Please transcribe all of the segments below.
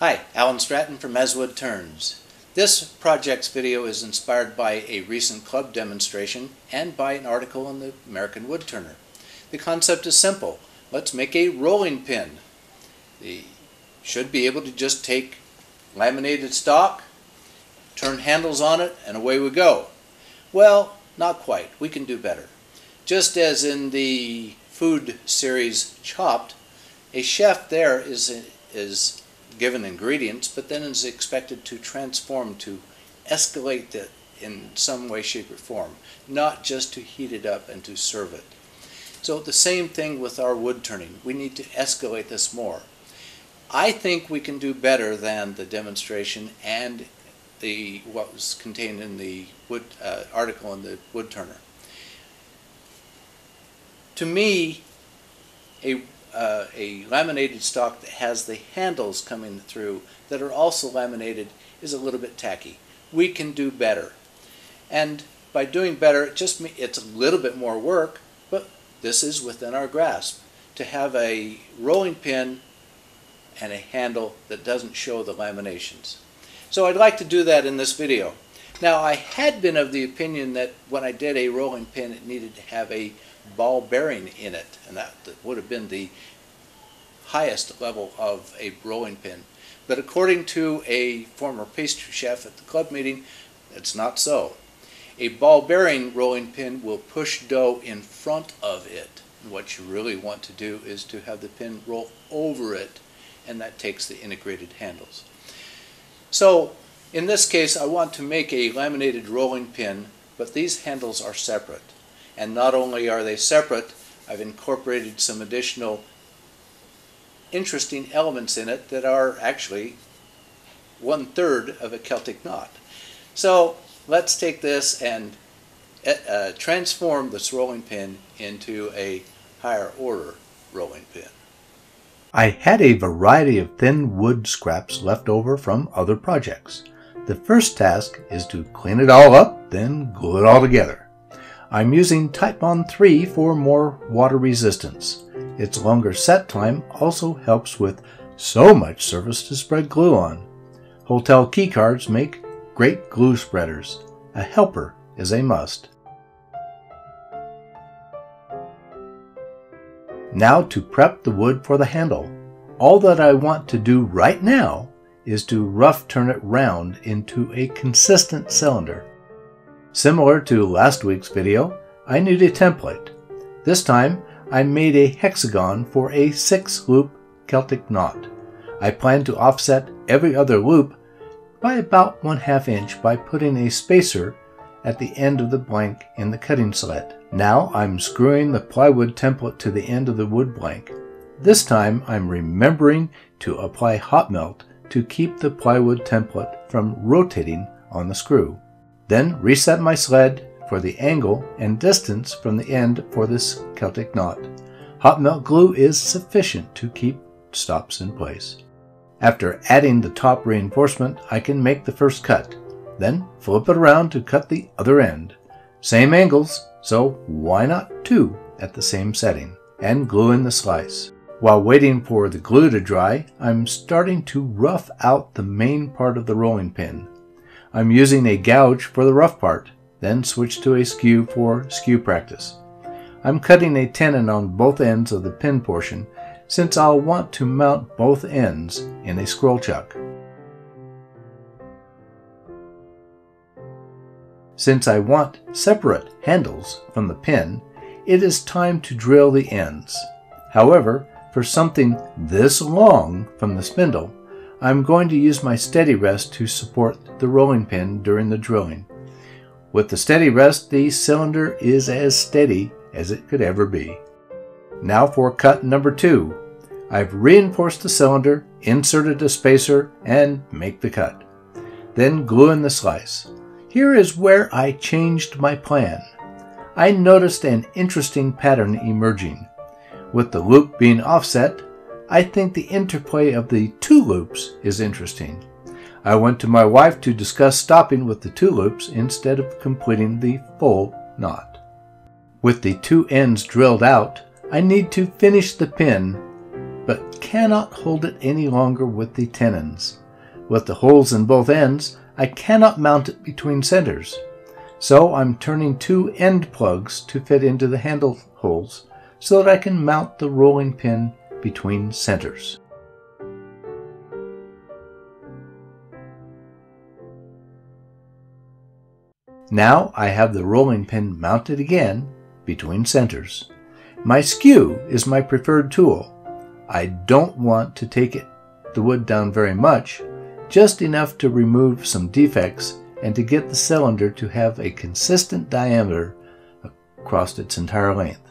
Hi, Alan Stratton from As Wood Turns. This project's video is inspired by a recent club demonstration and by an article in the American Woodturner. The concept is simple. Let's make a rolling pin. You should be able to just take laminated stock, turn handles on it, and away we go. Well, not quite. We can do better. Just as in the food series Chopped, a chef there is, is given ingredients, but then is expected to transform, to escalate it in some way, shape, or form, not just to heat it up and to serve it. So the same thing with our wood turning. We need to escalate this more. I think we can do better than the demonstration and the what was contained in the wood uh, article in the wood turner. To me, a uh, a laminated stock that has the handles coming through that are also laminated is a little bit tacky. We can do better. And by doing better, it just it's a little bit more work, but this is within our grasp. To have a rolling pin and a handle that doesn't show the laminations. So I'd like to do that in this video. Now I had been of the opinion that when I did a rolling pin it needed to have a ball bearing in it, and that, would have been the highest level of a rolling pin. But according to a former pastry chef at the club meeting, it's not so. A ball bearing rolling pin will push dough in front of it. What you really want to do is to have the pin roll over it, and that takes the integrated handles. So in this case, I want to make a laminated rolling pin, but these handles are separate. And not only are they separate, I've incorporated some additional interesting elements in it that are actually one third of a Celtic knot. So let's take this and uh, uh, transform this rolling pin into a higher order rolling pin. I had a variety of thin wood scraps left over from other projects. The first task is to clean it all up, then glue it all together. I'm using Titebond 3 for more water resistance. Its longer set time also helps with so much surface to spread glue on. Hotel keycards make great glue spreaders. A helper is a must. Now to prep the wood for the handle. All that I want to do right now is to rough turn it round into a consistent cylinder. Similar to last week's video, I need a template. This time, I made a hexagon for a 6-loop Celtic knot. I plan to offset every other loop by about 1 half inch by putting a spacer at the end of the blank in the cutting sled. Now I'm screwing the plywood template to the end of the wood blank. This time I'm remembering to apply hot melt to keep the plywood template from rotating on the screw. Then reset my sled for the angle and distance from the end for this Celtic knot. Hot melt glue is sufficient to keep stops in place. After adding the top reinforcement, I can make the first cut. Then flip it around to cut the other end. Same angles, so why not two at the same setting? And glue in the slice. While waiting for the glue to dry, I'm starting to rough out the main part of the rolling pin. I'm using a gouge for the rough part, then switch to a skew for skew practice. I'm cutting a tenon on both ends of the pin portion since I'll want to mount both ends in a scroll chuck. Since I want separate handles from the pin, it is time to drill the ends. However, for something this long from the spindle, I'm going to use my steady rest to support the rolling pin during the drilling. With the steady rest, the cylinder is as steady as it could ever be. Now for cut number two. I've reinforced the cylinder, inserted a spacer, and make the cut. Then glue in the slice. Here is where I changed my plan. I noticed an interesting pattern emerging. With the loop being offset, I think the interplay of the two loops is interesting. I went to my wife to discuss stopping with the two loops instead of completing the full knot. With the two ends drilled out, I need to finish the pin, but cannot hold it any longer with the tenons. With the holes in both ends, I cannot mount it between centers. So I'm turning two end plugs to fit into the handle holes so that I can mount the rolling pin between centers. Now I have the rolling pin mounted again between centers. My skew is my preferred tool. I don't want to take it, the wood down very much, just enough to remove some defects and to get the cylinder to have a consistent diameter across its entire length.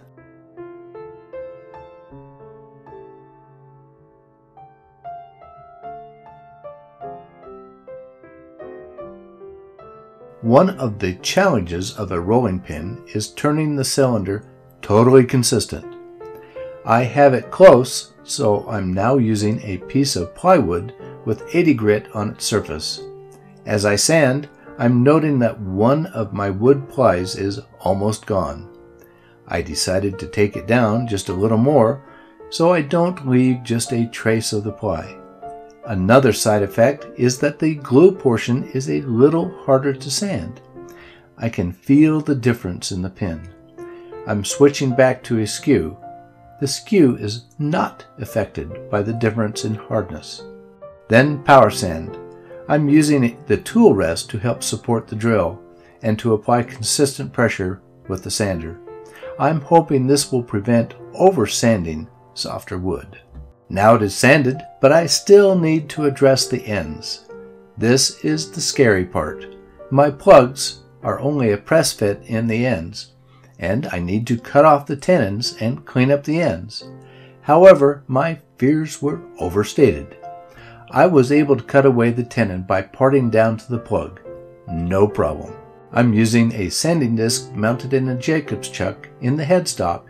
One of the challenges of a rolling pin is turning the cylinder totally consistent. I have it close, so I'm now using a piece of plywood with 80 grit on its surface. As I sand, I'm noting that one of my wood plies is almost gone. I decided to take it down just a little more so I don't leave just a trace of the ply. Another side effect is that the glue portion is a little harder to sand. I can feel the difference in the pin. I'm switching back to a skew. The skew is not affected by the difference in hardness. Then power sand. I'm using the tool rest to help support the drill and to apply consistent pressure with the sander. I'm hoping this will prevent over sanding softer wood. Now it is sanded, but I still need to address the ends. This is the scary part. My plugs are only a press fit in the ends, and I need to cut off the tenons and clean up the ends. However, my fears were overstated. I was able to cut away the tenon by parting down to the plug. No problem. I'm using a sanding disc mounted in a Jacobs chuck in the headstock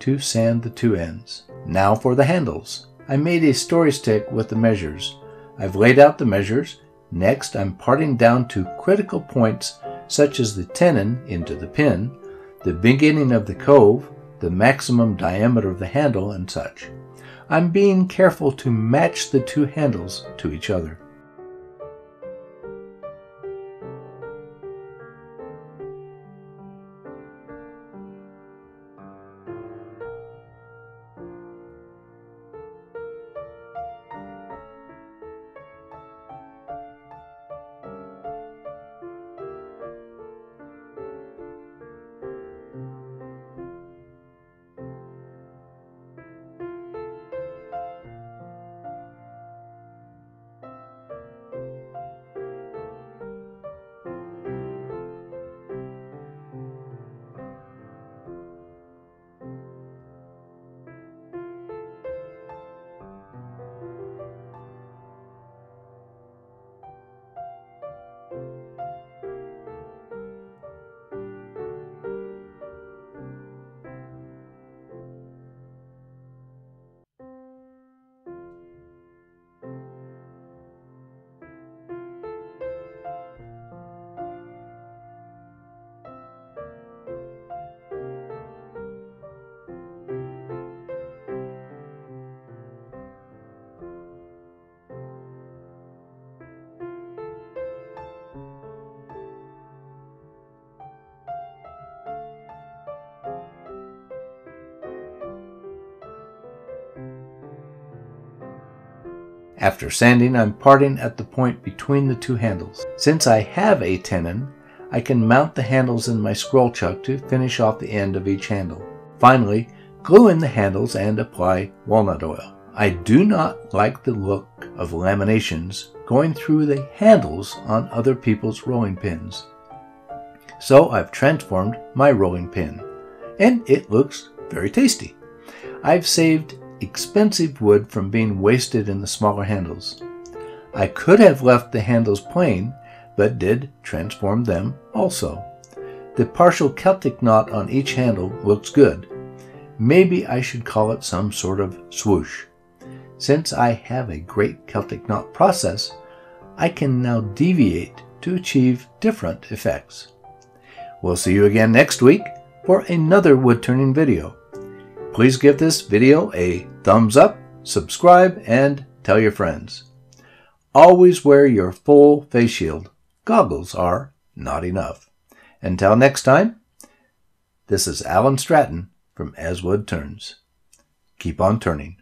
to sand the two ends. Now for the handles. I made a story stick with the measures. I've laid out the measures. Next, I'm parting down to critical points such as the tenon into the pin, the beginning of the cove, the maximum diameter of the handle, and such. I'm being careful to match the two handles to each other. After sanding, I'm parting at the point between the two handles. Since I have a tenon, I can mount the handles in my scroll chuck to finish off the end of each handle. Finally, glue in the handles and apply walnut oil. I do not like the look of laminations going through the handles on other people's rolling pins. So I've transformed my rolling pin, and it looks very tasty. I've saved expensive wood from being wasted in the smaller handles. I could have left the handles plain, but did transform them also. The partial Celtic knot on each handle looks good. Maybe I should call it some sort of swoosh. Since I have a great Celtic knot process, I can now deviate to achieve different effects. We'll see you again next week for another wood turning video. Please give this video a thumbs up, subscribe, and tell your friends. Always wear your full face shield. Goggles are not enough. Until next time, this is Alan Stratton from As Wood Turns. Keep on turning.